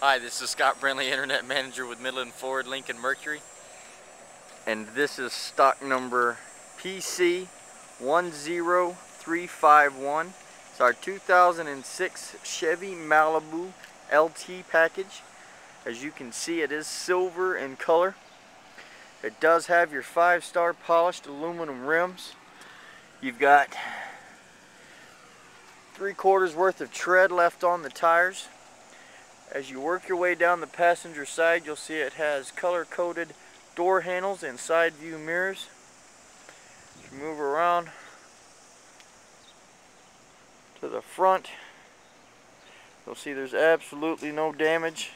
Hi, this is Scott Brentley, Internet Manager with Midland Ford Lincoln Mercury. And this is stock number PC10351. It's our 2006 Chevy Malibu LT package. As you can see, it is silver in color. It does have your five-star polished aluminum rims. You've got three quarters worth of tread left on the tires. As you work your way down the passenger side, you'll see it has color-coded door handles and side view mirrors. As you move around to the front, you'll see there's absolutely no damage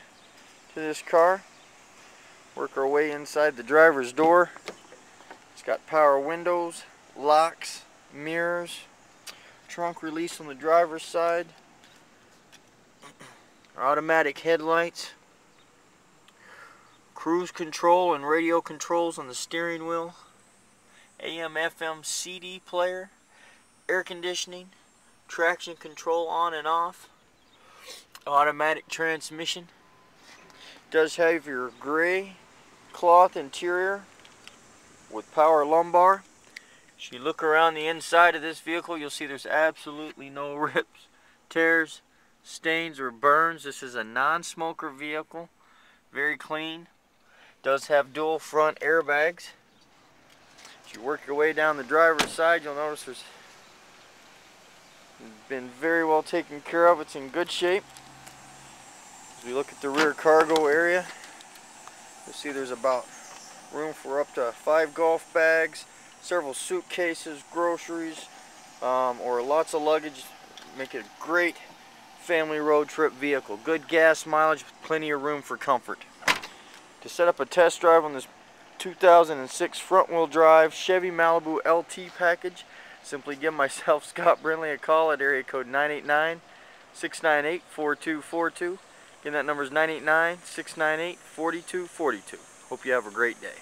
to this car. Work our way inside the driver's door. It's got power windows, locks, mirrors, trunk release on the driver's side automatic headlights, cruise control and radio controls on the steering wheel, AM FM CD player, air conditioning, traction control on and off, automatic transmission. Does have your gray cloth interior with power lumbar. As you look around the inside of this vehicle, you'll see there's absolutely no rips, tears, stains or burns. This is a non-smoker vehicle. Very clean. Does have dual front airbags. As you work your way down the driver's side, you'll notice there's been very well taken care of. It's in good shape. As we look at the rear cargo area, you'll see there's about room for up to five golf bags, several suitcases, groceries, um, or lots of luggage. Make it a great family road trip vehicle. Good gas mileage, plenty of room for comfort. To set up a test drive on this 2006 front wheel drive Chevy Malibu LT package, simply give myself Scott Brindley a call at area code 989-698-4242. Again, that number is 989-698-4242. Hope you have a great day.